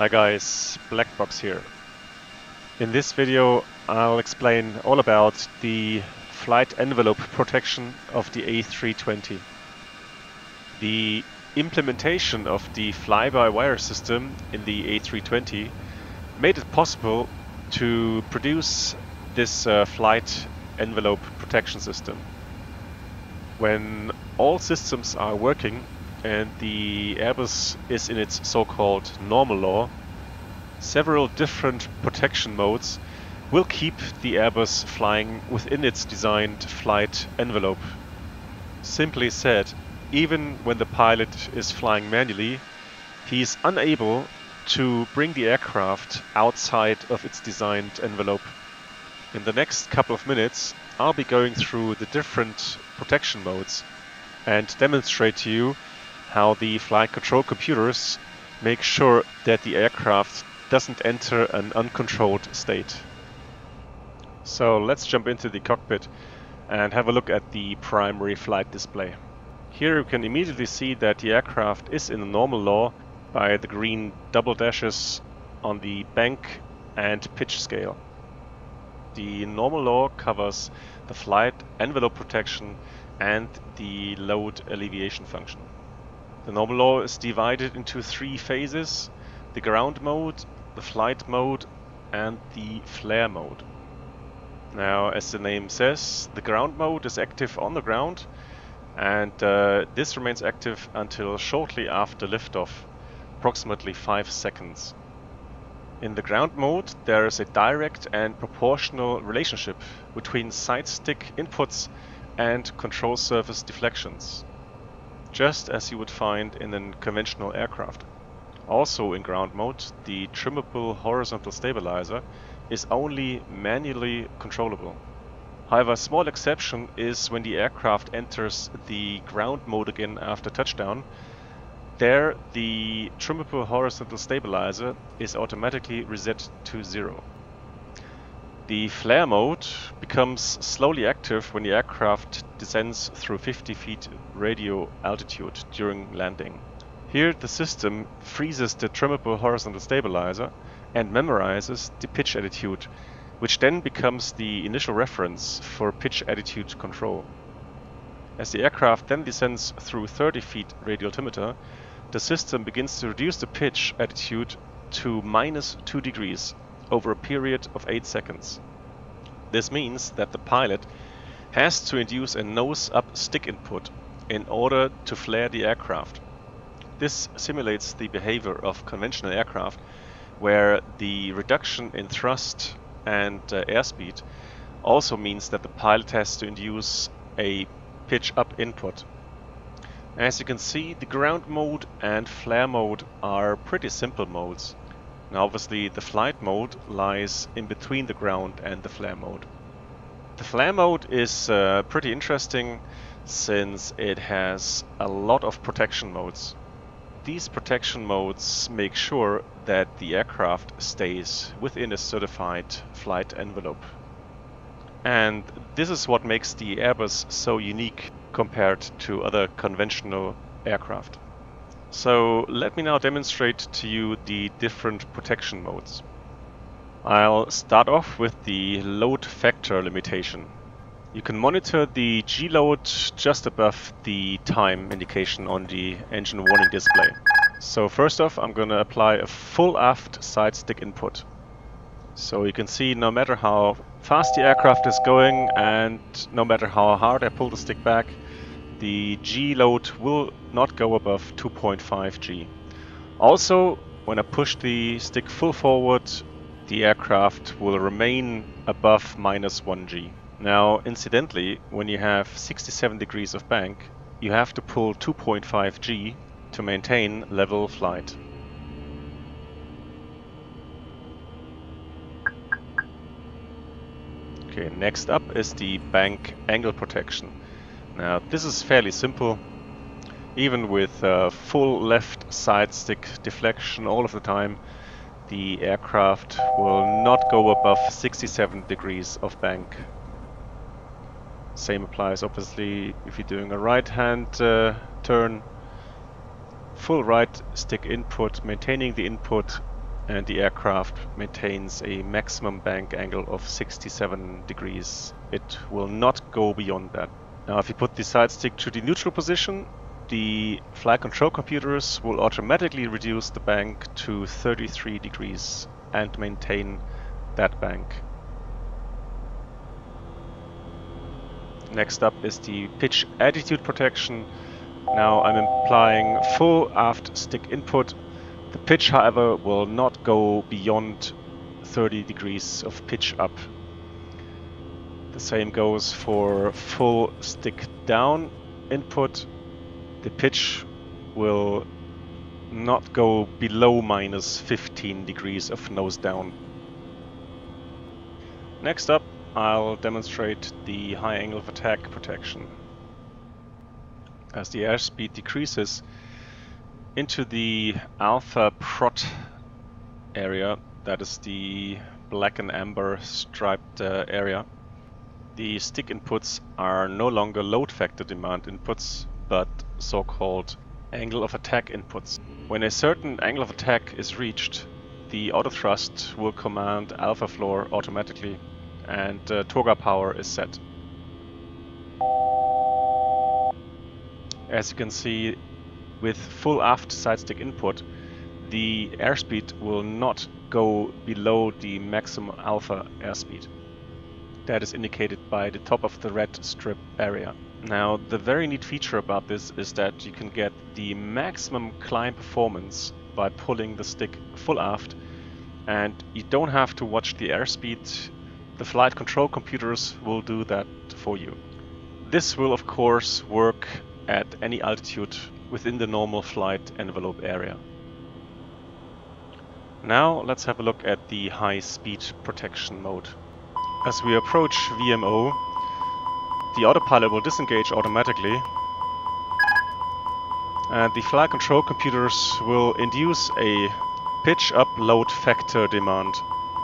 Hi guys, Blackbox here. In this video I'll explain all about the flight envelope protection of the A320. The implementation of the fly-by-wire system in the A320 made it possible to produce this uh, flight envelope protection system. When all systems are working and the Airbus is in its so-called normal law, several different protection modes will keep the Airbus flying within its designed flight envelope. Simply said, even when the pilot is flying manually, he is unable to bring the aircraft outside of its designed envelope. In the next couple of minutes, I'll be going through the different protection modes and demonstrate to you how the flight control computers make sure that the aircraft doesn't enter an uncontrolled state. So let's jump into the cockpit and have a look at the primary flight display. Here you can immediately see that the aircraft is in the normal law by the green double dashes on the bank and pitch scale. The normal law covers the flight envelope protection and the load alleviation function. The normal law is divided into three phases, the ground mode, the flight mode and the flare mode. Now as the name says, the ground mode is active on the ground and uh, this remains active until shortly after liftoff, approximately 5 seconds. In the ground mode there is a direct and proportional relationship between side stick inputs and control surface deflections just as you would find in a conventional aircraft. Also in ground mode, the trimmable horizontal stabilizer is only manually controllable. However, a small exception is when the aircraft enters the ground mode again after touchdown. There, the trimmable horizontal stabilizer is automatically reset to zero. The flare mode becomes slowly active when the aircraft descends through 50 feet radio altitude during landing. Here the system freezes the trimmable horizontal stabilizer and memorizes the pitch attitude, which then becomes the initial reference for pitch attitude control. As the aircraft then descends through 30 feet radio altimeter, the system begins to reduce the pitch attitude to minus 2 degrees over a period of 8 seconds. This means that the pilot has to induce a nose-up stick input in order to flare the aircraft. This simulates the behavior of conventional aircraft where the reduction in thrust and uh, airspeed also means that the pilot has to induce a pitch up input. As you can see, the ground mode and flare mode are pretty simple modes. Now obviously the flight mode lies in between the ground and the flare mode. The flare mode is uh, pretty interesting since it has a lot of protection modes. These protection modes make sure that the aircraft stays within a certified flight envelope. And this is what makes the Airbus so unique compared to other conventional aircraft. So let me now demonstrate to you the different protection modes. I'll start off with the load factor limitation. You can monitor the G-load just above the time indication on the engine warning display. So first off I'm gonna apply a full aft side stick input. So you can see no matter how fast the aircraft is going and no matter how hard I pull the stick back, the G load will not go above 2.5 G. Also, when I push the stick full forward, the aircraft will remain above minus 1 G. Now, incidentally, when you have 67 degrees of bank, you have to pull 2.5 G to maintain level flight. Okay, next up is the bank angle protection. Now this is fairly simple. Even with uh, full left side stick deflection all of the time, the aircraft will not go above 67 degrees of bank. Same applies obviously if you're doing a right hand uh, turn. Full right stick input, maintaining the input and the aircraft maintains a maximum bank angle of 67 degrees. It will not go beyond that. Now if you put the side stick to the neutral position, the flight control computers will automatically reduce the bank to 33 degrees and maintain that bank. Next up is the pitch attitude protection. Now I'm applying full aft stick input. The pitch however will not go beyond 30 degrees of pitch up. The same goes for full stick down input. The pitch will not go below minus 15 degrees of nose down. Next up I'll demonstrate the high angle of attack protection. As the airspeed decreases into the alpha prot area, that is the black and amber striped uh, area, the stick inputs are no longer load factor demand inputs, but so-called angle of attack inputs. When a certain angle of attack is reached, the auto thrust will command alpha floor automatically and uh, Toga power is set. As you can see, with full aft side stick input, the airspeed will not go below the maximum alpha airspeed. That is indicated by the top of the red strip area. Now, the very neat feature about this is that you can get the maximum climb performance by pulling the stick full aft and you don't have to watch the airspeed the flight control computers will do that for you. This will of course work at any altitude within the normal flight envelope area. Now let's have a look at the high speed protection mode. As we approach VMO, the autopilot will disengage automatically and the flight control computers will induce a pitch up load factor demand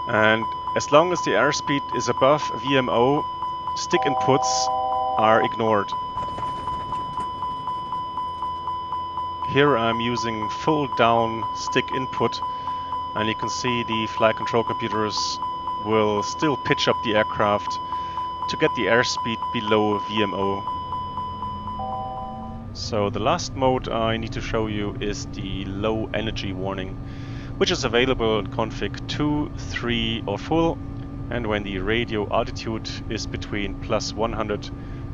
and as long as the airspeed is above VMO, stick inputs are ignored. Here I'm using full down stick input and you can see the flight control computers will still pitch up the aircraft to get the airspeed below VMO. So the last mode I need to show you is the low energy warning which is available in config 2, 3 or full and when the radio altitude is between plus 100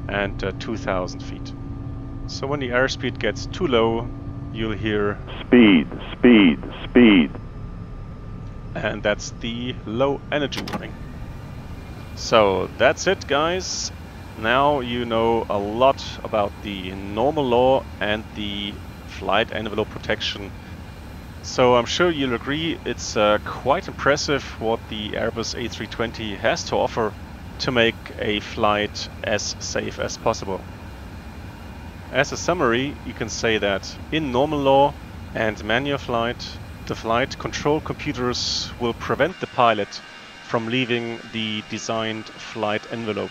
and uh, 2000 feet. So when the airspeed gets too low, you'll hear speed, speed, speed. And that's the low energy warning. So that's it guys. Now you know a lot about the normal law and the flight envelope protection so I'm sure you'll agree it's uh, quite impressive what the Airbus A320 has to offer to make a flight as safe as possible. As a summary, you can say that in normal law and manual flight, the flight control computers will prevent the pilot from leaving the designed flight envelope.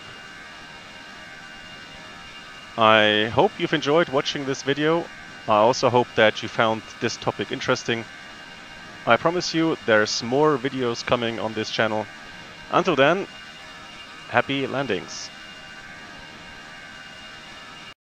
I hope you've enjoyed watching this video I also hope that you found this topic interesting. I promise you there's more videos coming on this channel. Until then, happy landings.